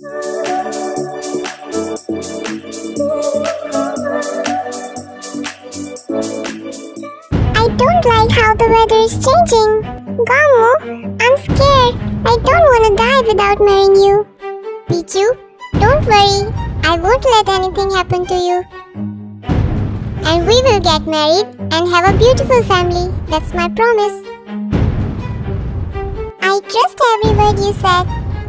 I don't like how the weather is changing. Gomu, I'm scared. I don't want to die without marrying you. Peachu, don't worry. I won't let anything happen to you. And we will get married and have a beautiful family. That's my promise. I trust every word you said,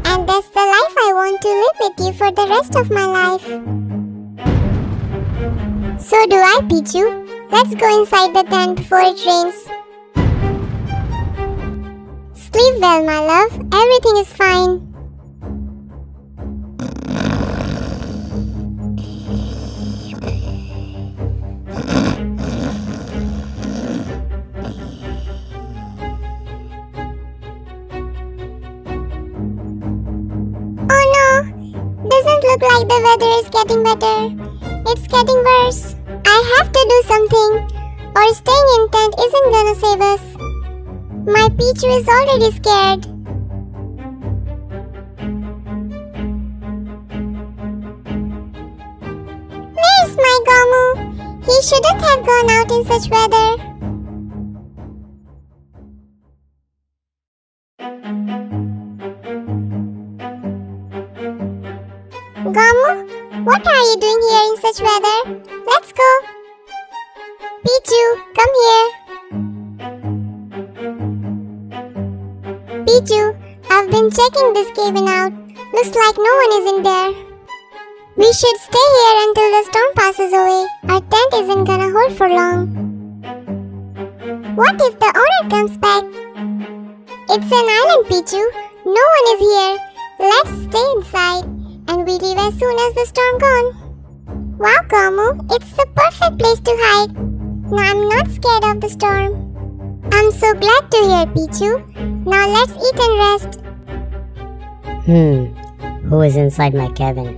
and that's the life I want to live with you for the rest of my life. So do I, Peachu. Let's go inside the tent before it rains. Sleep well, my love. Everything is fine. Look like the weather is getting better. It's getting worse. I have to do something, or staying in tent isn't gonna save us. My Peachu is already scared. Where's my Gomu? He shouldn't have gone out in such weather. Gomu, what are you doing here in such weather? Let's go. Peachu, come here. Peachu, I've been checking this cabin out. Looks like no one is in there. We should stay here until the storm passes away. Our tent isn't gonna hold for long. What if the owner comes back? It's an island, Peachu. No one is here. Let's stay inside and we leave as soon as the storm gone. Wow, Gomu, it's the perfect place to hide. Now I'm not scared of the storm. I'm so glad to hear, Peachu. Now let's eat and rest. Hmm, who is inside my cabin?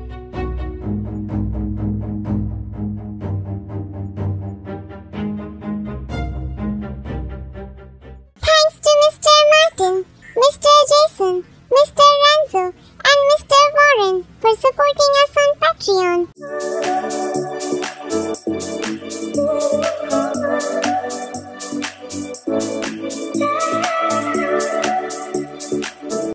Thanks to Mr. Martin, Mr. Jason, Mr. Renzo, Patreon.